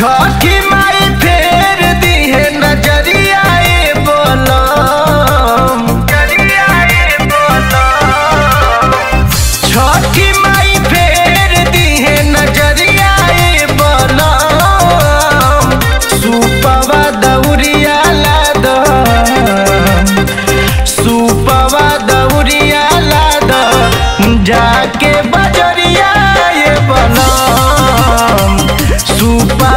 छठी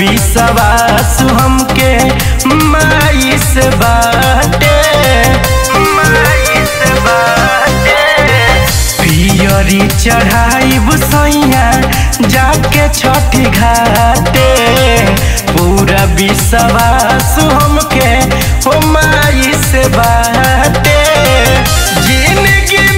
विश्वास हमके, माई से बाटे पियरी चढ़ाई बुसैया जाके छठी घाटे, पूरा विश्वास हमके हो माई से बाटे। ज़िंदगी